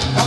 time.